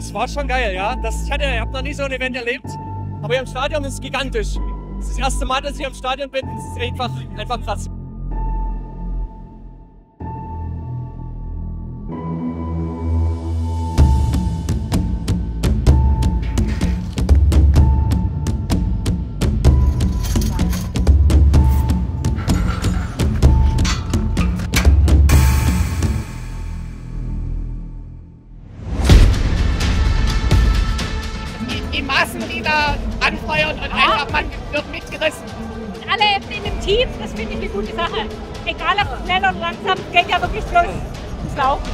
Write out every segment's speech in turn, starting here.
Das war schon geil, ja. Das, ich ich habe noch nie so ein Event erlebt. Aber hier im Stadion ist es gigantisch. Das ist das erste Mal, dass ich im Stadion bin. Das ist einfach, einfach krass. Die, Massen, die da anfeuern und einfach man wird mitgerissen. alle in dem Team, das finde ich eine gute Sache. Egal ob schnell oder langsam, geht ja wirklich bloß ums Laufen.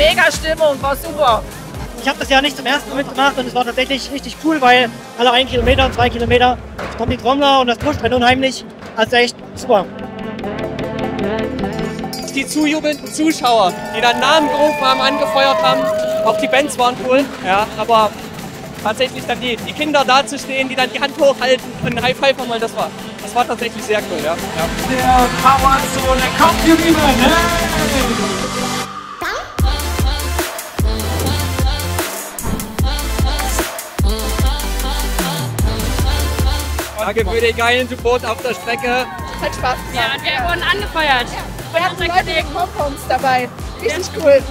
Mega Stimmung, war super. Ich habe das ja nicht zum ersten Mal mitgemacht und es war tatsächlich richtig cool, weil alle ein Kilometer und zwei Kilometer kommen die Trommler und das pusht einen unheimlich. Also echt super. Die zujubelnden Zuschauer, die dann Namen gerufen haben, angefeuert haben. Auch die Bands waren cool, ja. Aber tatsächlich dann die, die Kinder da zu stehen, die dann die Hand hochhalten und ein High Five mal, das war, das war tatsächlich sehr cool, ja. ja. Der Powerzone kommt hier rüber. Danke für den geilen Support auf der Strecke. Hat Spaß Ja, gemacht. wir wurden angefeuert. Wir hatten Leute mit Pompons dabei. Richtig cool.